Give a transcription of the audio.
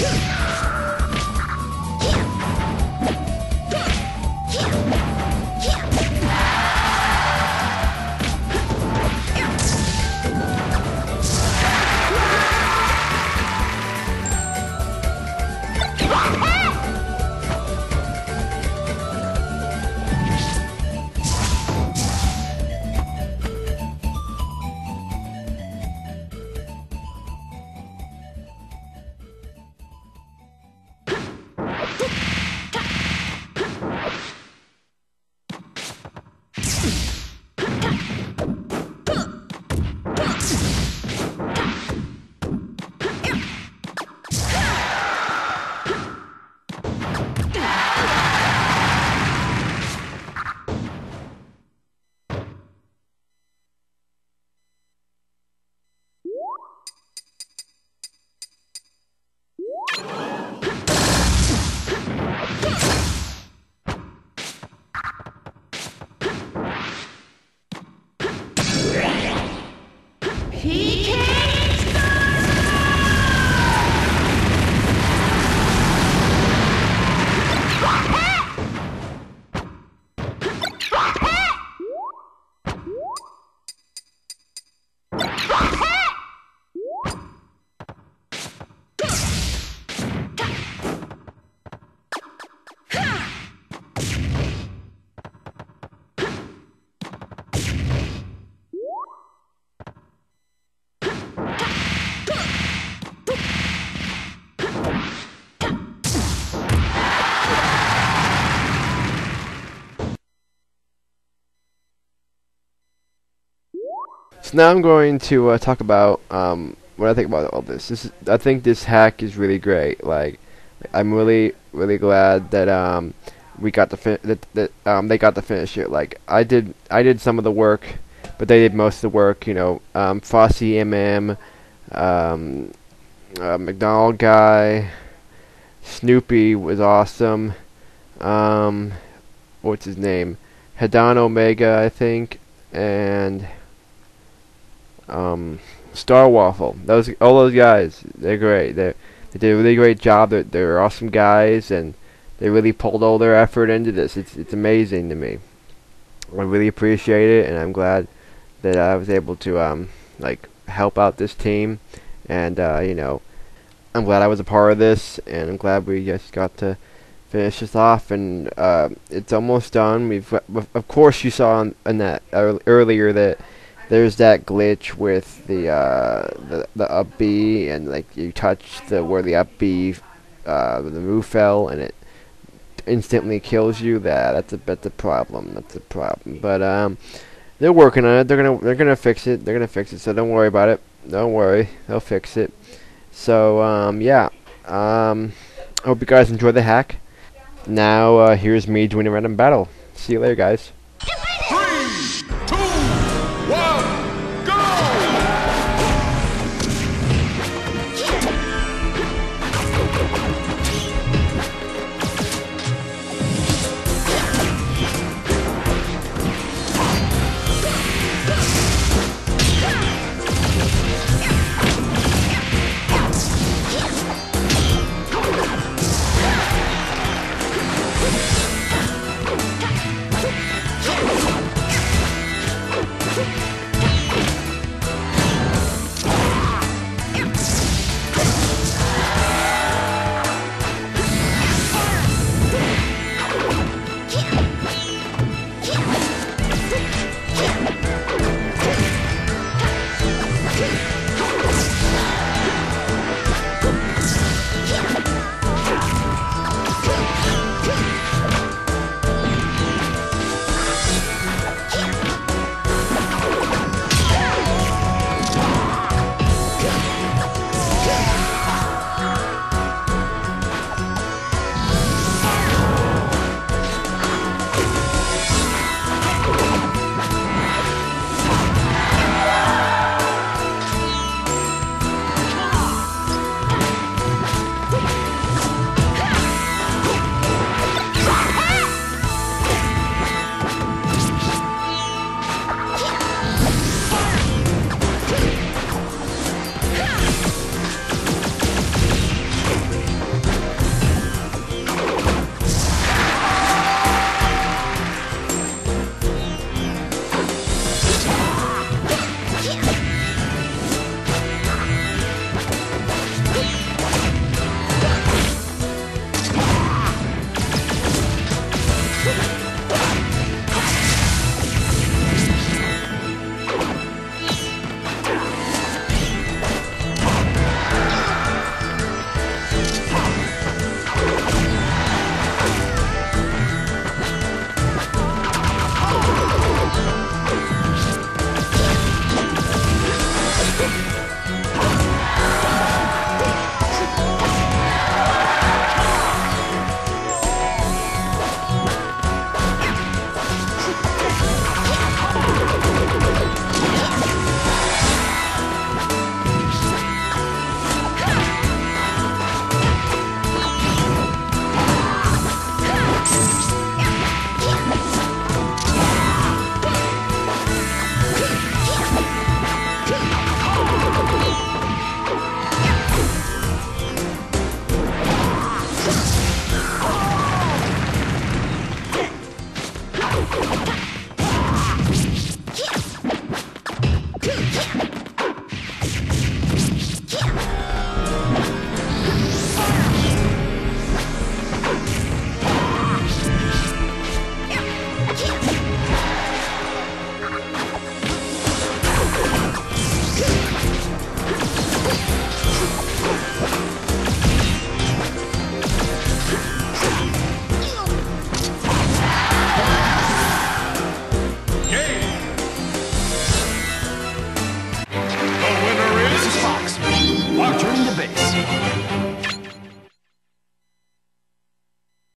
Yeah. So now I'm going to uh, talk about um, what I think about all this. This is, I think this hack is really great. Like, I'm really really glad that um, we got to fin- that that um, they got to finish it. Like, I did I did some of the work, but they did most of the work. You know, um, Frosty MM, um, uh, McDonald guy, Snoopy was awesome. Um, what's his name? Hidan Omega, I think, and um, Star Waffle. Those all those guys, they're great. They they did a really great job. They're they're awesome guys, and they really pulled all their effort into this. It's it's amazing to me. I really appreciate it, and I'm glad that I was able to um like help out this team, and uh, you know, I'm glad I was a part of this, and I'm glad we just got to finish this off, and uh, it's almost done. We've of course you saw in, in that earlier that there's that glitch with the uh, the the up B and like you touch the where the up B uh, the move fell and it instantly kills you. That that's a that's a problem. That's a problem. But um, they're working on it. They're gonna they're gonna fix it. They're gonna fix it. So don't worry about it. Don't worry. They'll fix it. So um, yeah. Um, I hope you guys enjoy the hack. Now uh, here's me doing a random battle. See you later, guys.